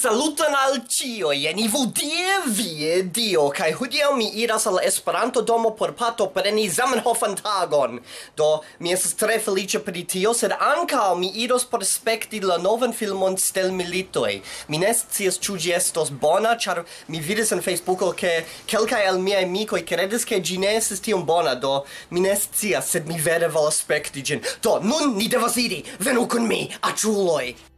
Saluton al cio, jen ivu die vie dio, kai hudiau mi iras al Esperanto domo por pato preni Zamenhofan tagon. Do, mi esas tre felice per tio, sed ancao mi iros por spekti la novan filmon Stel Militoi. Mi nes cias ciu gi estos bona, char mi vidis en Facebooko ke kelkai el miei amicoi credes ke gi ne estis tion bona, do mi nes cias, sed mi vere vala spekti gin. Do, nun ni devas iri, venu kun mi, aciuloi!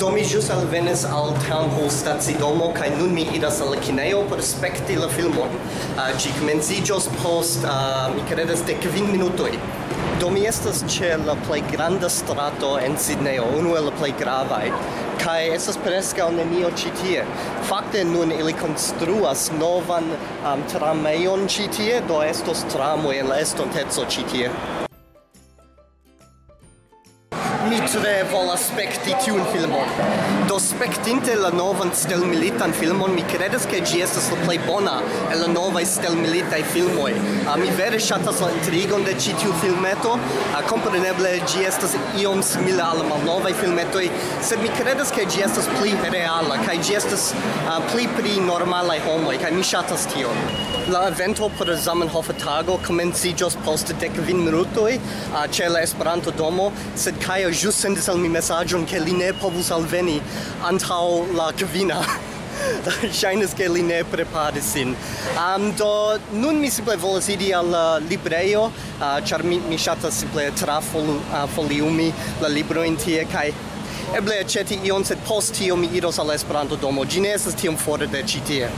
Do mi jus alvenis al Town Hall stacidomo, kai nun mi idas al kineo por spekti la filmon. Ah, uh, ci post, uh, mi credas, de kvin minutoi. Do mi estas ce la plej granda strato en Sidnejo, unu el la plej gravaj, kaj estas preskaŭ nenio ĉi tie. Fakte nun ili konstruas novan um, tramejon ĉi tie, do estos tramo en la estontezo ĉi tie mi tre vol aspecti tiun filmon. Do spektinte la novan stelmilitan filmon, mi credes ke ĝi estas la plej bona el la novaj stelmilitaj filmoj. A mi vere ŝatas la intrigon de ĉi tiu filmeto. A kompreneble ĝi estas iom simila al malnovaj filmetoj, sed mi credes ke ĝi estas pli reala kaj ĝi estas uh, pli pri normalaj homoj kaj mi ŝatas tion. La evento por Zamenhof tago komenciĝos post dekkvin minutoj uh, ĉe la Esperanto domo, sed Kajo just sendis al mi messagion che li ne povus alveni antau la kvina. Ŝajnis che li ne preparis sin. Um, do nun mi simple volas idi al uh, libreio, uh, char mi, mi ŝatas simple trafoliumi uh, la librojn tie kai eble aceti ion, sed post tio mi idos al Esperanto-domo. Gine esas tiom fore de ĉi tie.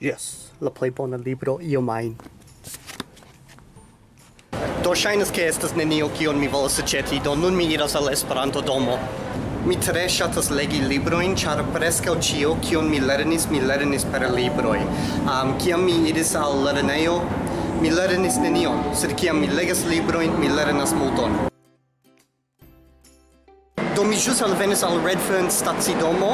Yes, la plej bona libro io main. Do ŝajnas ke estas nenio kion mi volas aĉeti, do nun mi iras al Esperanto domo. Mi tre ŝatas legi librojn, ĉar preskaŭ ĉio kion mi lernis, mi lernis per libroj. Um, kiam mi iris al lernejo, mi lernis nenion, sed kiam mi legas librojn, mi lernas multon. Do mi ĵus alvenis al Redfern stacidomo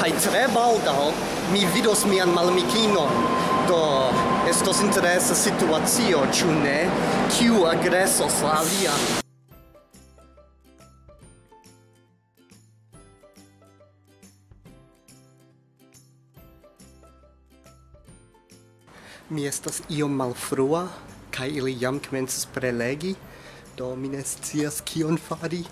kaj tre baldaŭ mi vidos mian malamikinon do estos interesa situacio, ĉu ne, kiu agresos la alian. Mi estas iom malfrua, kaj ili jam komencis prelegi, do mi ne scias kion fari.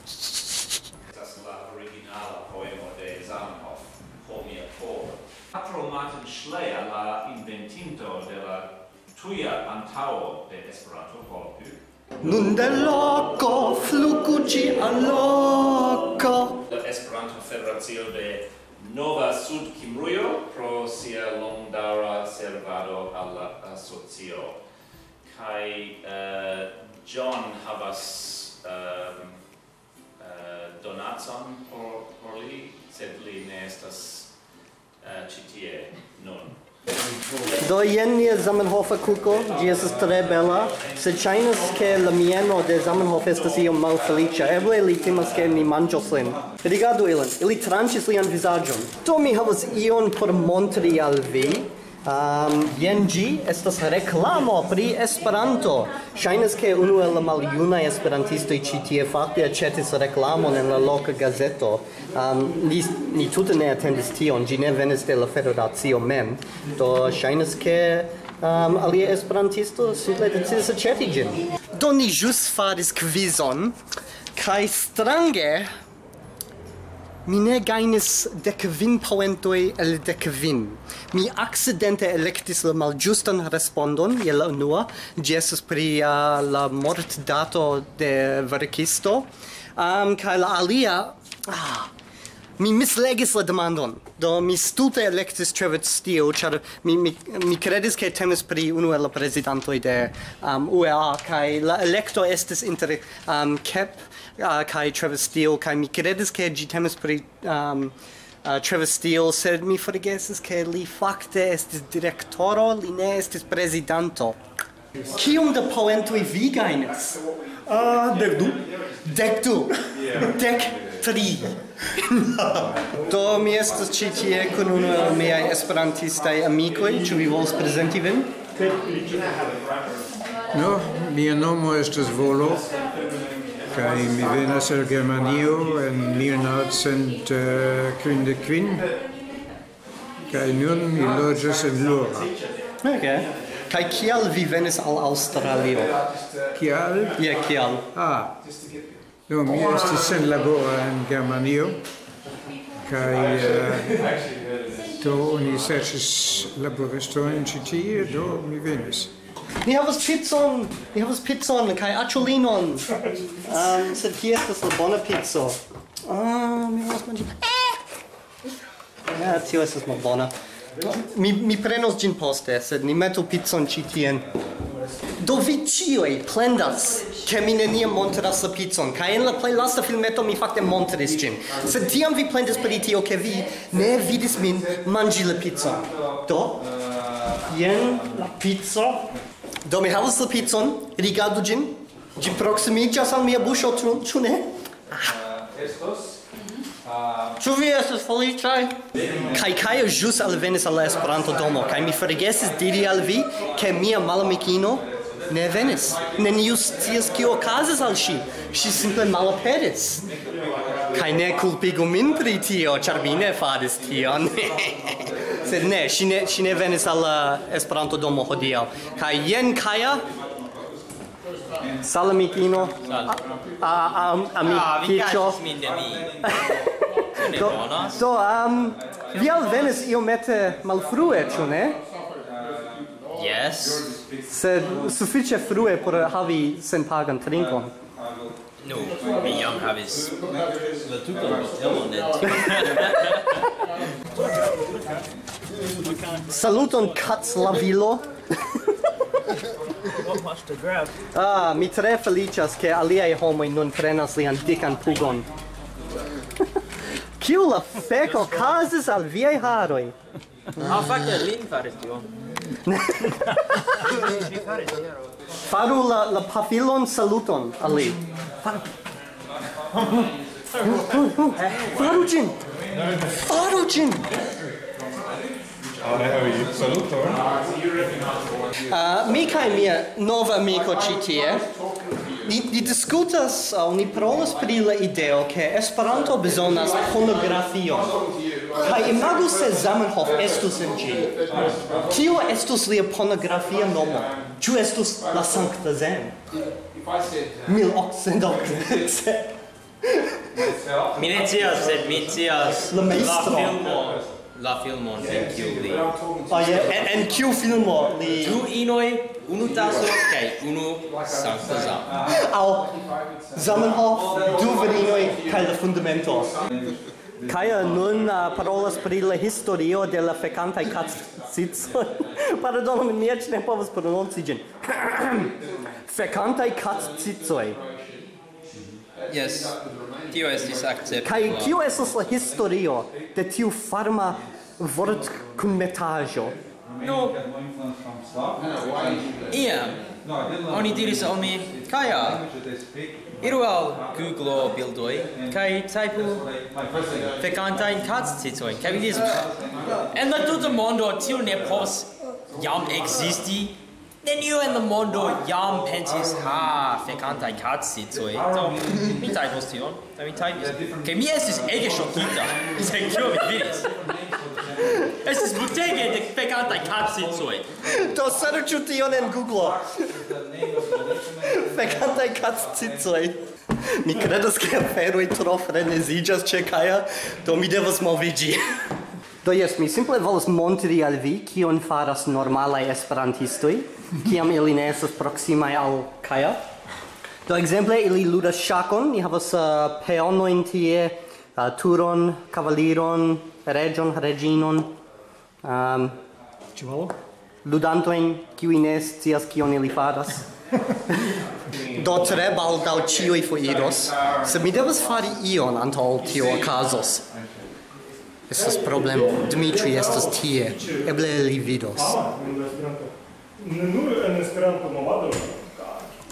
nun de loco flucu ci al loco la Esperanto Federazio de Nova Sud Kimruyo pro sia longdara servado alla asocio. Kai uh, John havas eh, eh, um, uh, donatson por, por li sed li ne estas uh, ĉi nun. Do jen je Zamenhofa kuko, ĝi estas tre bela, se ŝajnas ke la mieno de Zamenhof estas iom malfeliĉa. Eble li timas ke ni manĝos lin. Rigardu ilin, ili tranĉis lian vizaĝon. Do mi havas ion por montri al vi. Um, jen gi estas reklamo pri Esperanto. Ŝajnas ke unu el la maljunaj esperantistoj ĉi tie fakte aĉetis reklamon en la loka gazeto. Um, ni, ni tute ne atendis tion, ĝi ne venis de la federacio mem. Do ŝajnas ke um, alia esperantisto simple decidis aĉeti ĝin. Do ni ĵus faris kvizon kaj strange Mi ne gainis dec vin poentoi el dec vin. Mi accidente electis la malgiustan respondon, je la unua, gi pri uh, la mort dato de verkisto, um, ca la alia, ah, mi mislegis la demandon. Do mi stulte electis Trevitz tio, char mi, mi, mi credis che temis pri unu el la presidentoi de um, UEA, ca la electo estis inter um, Kep, uh, kai Trevor Steele kai mi credis ke gi temas pri um, uh, Trevor Steele sed mi forgesis ke li fakte estis direktoro li ne estis prezidanto Kiom da poentoj vi gajnas? Uh, dek du. Dek du. Dek tri. Do mi estas ĉi tie kun unu el miaj esperantistaj amikoj. Ĉu vi volas prezenti vin? No, mia nomo estas Volo kai mi venas el Germanio en 1955 kai nun mi loĝas en Lora. Ok. Kai kial vi venis al Aŭstralio? Kial? Ja, yeah, kial? Ah. Do mi estis sen labora en Germanio kai uh, do oni serĉis laboristojn ĉi tie, do mi venis. Ni havas pizzon, ni havas pizzon kaj aĉulinon. Um, sed kie estas la bona pizzo? Ah, mi havas manĝi. Eh! Ja, tio estas malbona. Mi mi prenos ĝin poste, sed ni metu pizzon ĉi tien. Do vi ĉiuj plendas ke mi neniam montras la pizzon, kaj en la plej lasta filmeto mi fakte montris ĝin. Sed tiam vi plendas pri tio, ke vi ne vidis min manĝi la pizzon. Do, jen la pizzo Do mi havas la pizzon, rigardu ĝin. Ĝi proksimiĝas al mia buŝo, ĉu, ĉu ne? Uh, estos. Mhm. Ah. Ĉu uh, vi estas feliĉaj? Kaj kaj ĵus alvenis al la Esperanto domo kaj mi forgesis diri al vi ke mia malamikino ne venis. Neniu scias kio okazis al ŝi. Ŝi simple malaperis. Kaj ne kulpigu min pri tio, ĉar mi ne faris tion. Sed ne, ŝi ne, ŝi ne venis al la Esperanto domo hodiaŭ. Kaj jen Kaja Salamikino. a A, a, mi amikicio. Ah, min de mi. do, do, um, vi alvenis iomete malfrue, ĉu ne? Yes. Sed sufiĉe frue por havi senpagan trinkon. No, mi jam havis la tutan hotelon en tio. Saluton Katz la vilo. ah, mi tre felicias che aliai homoi non prenas lian dikan pugon. Kiu la fek okazis al viaj haroj? Ah, fakte lin faris tio. Faru la, la pafilon saluton al li. Faru. Faru ĝin! Faru ĝin! Saluto. Uh, mi kaj mia nova amiko ĉi tie ni, ni diskutas aŭ ni parolas pri la ideo ke Esperanto bezonas pornografion. Kaj imagu se Zamenhof estus en ĝi. Kio estus lia pornografia nomo? Ĉu estus la Sankta Zem? Mil okcent. Mi ne scias, sed mi scias la filmo la filmon en kiu li oh, yeah. en en kiu filmo li du inoj unu taso kaj unu sankta zam aŭ Zamenhof du virinoj kaj la fundamento Kaj eh, nun uh, parolas pri la historio de la fekantaj kacicoj. Pardonu, mi eĉ ne povas prononci ĝin. Fekantaj kacicoj. Yes tio estis akcepto. Kaj kio estas la historio de tiu farma vort kun metaĵo? No. Iam. Oni diris al mi, Kaja, iru al Google bildoj kaj tajpu fekantajn kaccitojn. Kaj mi diris, en la tuta mondo tio ne povas jam ekzisti, Neniu en la mondo jam pensis, ha, fekantaj catsizoi. Do mi tajpos tion, da mi tajpis. Che mi estis ege ŝokita. se kio mi vidis. Estis butege de fekantaj catsizoi. Do serĉu tion en Google. fecantai catsizoi. Mi credas ke aferoj tro freneziĝas ĉe Kaja, do mi devas moviĝi. Do jes, mi simple volas montri al vi kion faras normalaj esperantistoj, kiam ili ne estas proksimaj al kaja. Do ekzemple ili ludas ŝakon, ni havas uh, peonojn tie, uh, turon, kavaliron, reĝon, reĝinon. Um, Ĉivalo? Ludantojn, kiuj ne scias kion ili faras. Do tre baldaŭ ĉiuj foriros, sed mi devas fari ion antaŭ tio okazos. Estas problemo. Dmiĉi estas tie. Eble li vidos. Ne nur en Esperanto movado,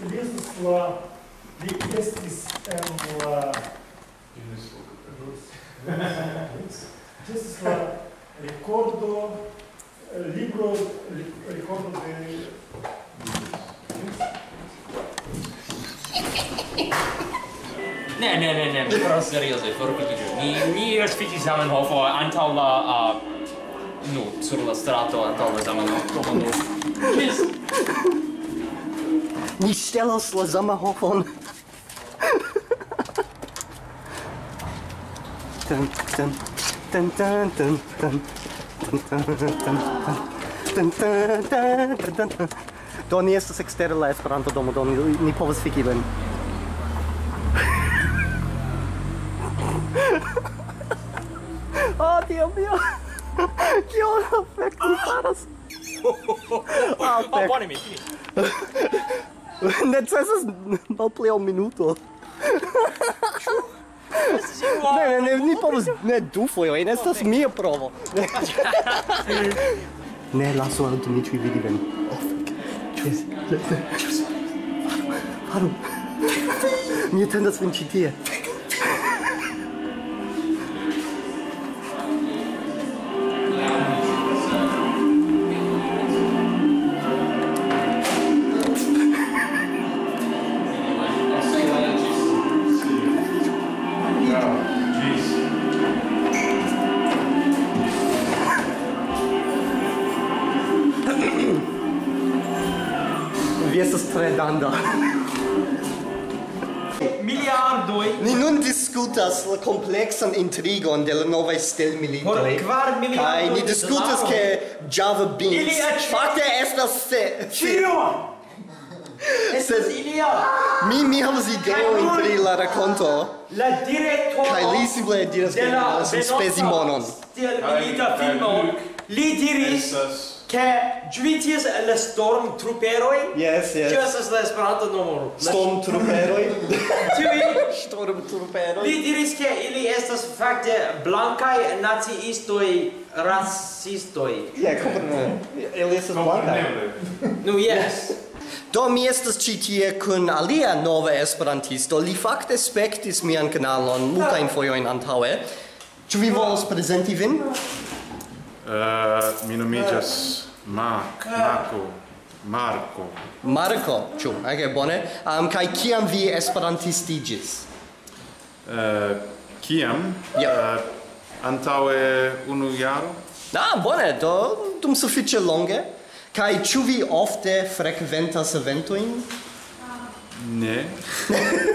li estas la li estis en la Estas la rekordo libro rekordo de Ne, ne, ne, ne, però serioze, Mi, Ni, ni Zamenhof, o, antau la... Uh, nu, sur la strato antau la Zamenhofo. Ĝis! Ni ŝtelos la Zamenhofon. Tan, tan, tan, tan, tan, tan, tan, tan, tan, tan, tan, tan, tan, Do ni estas ekster la Esperanto-domo, do ni povas fiki ilin. No, bone mi, finis. Necesas malpli ol minuto. Ne, ne, ne, ni povus, ne, du fojoj, ne estas mia provo. Ne, lasu al Dimitri vidi vin. Faru. Mi atendas vin ĉi tie. danda. Miliardoi. Ni nun discutas la complexan intrigon de la novae stelmilitoi. Por kvar miliardoi. Kai ni discutas ke Java Beans. Ili fakte estas se. Ĉio. Estas ilia. Mi mi havas ideon pri la rakonto. La direktoro. Kaj li simple diras ke mi havas spezimonon. Stelmilita filmo. Li diris che giudicis le storm trooperoi yes. Yes cio la esperanto nomo storm trooperoi tiui storm trooperoi li diris che ili estas fakte blancai naziistoi rasistoi yeah compreneble ili estas blancai nu yes. Do mi estas ĉi tie kun alia nova esperantisto. Li fakte spektis mian kanalon multajn ah. fojojn antaŭe. Ĉu vi volas prezenti vin? Uh, mi nomigas Mark, Marco. Marco. Marco, ĉu? Ege bone. Um, kaj kiam vi esperantistiĝis? Uh, kiam? Yep. Uh, antaŭe unu jaro. Ah, bone, do dum sufiĉe longe. Kaj ĉu vi ofte frekventas eventojn? Ne.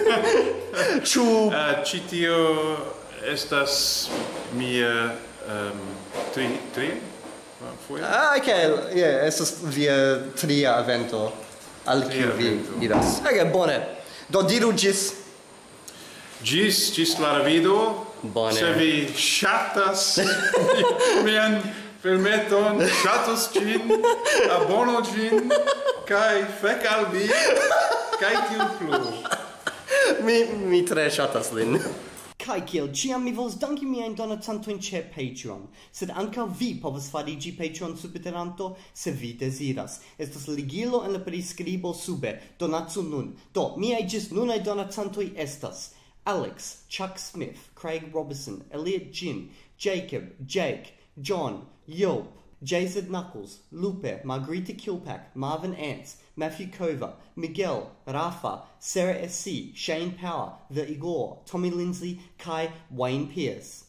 Ĉu uh, ĉi tio estas mia um, tri, tri? Ah, Foje? Ah, ok, yeah, estas via tria evento al tria kiu vi iras. Ok, bone. Do diru gis. Gis, gis la revido. Bone. Se vi shatas mian filmeton, shatos gin, abono gin, kai fek al vi, kai tiu plu. mi, mi tre shatas lin. Kai kiel ciam mi vols danki miajn donacantojn ĉe Patreon, sed ankaŭ vi povas fariĝi Patreon subtenanto se vi deziras. Estas ligilo en la priskribo sube. Donacu nun. Do, miaj ĝis nunaj donacantoj estas Alex, Chuck Smith, Craig Robinson, Elliot Jin, Jacob, Jake, John, Yope, JZ Knuckles, Lupe, Margarita Kilpack, Marvin Ants, Matthew Kova, Miguel, Rafa, Sarah S.C., Shane Power, The Igor, Tommy Lindsay, Kai, Wayne Pierce.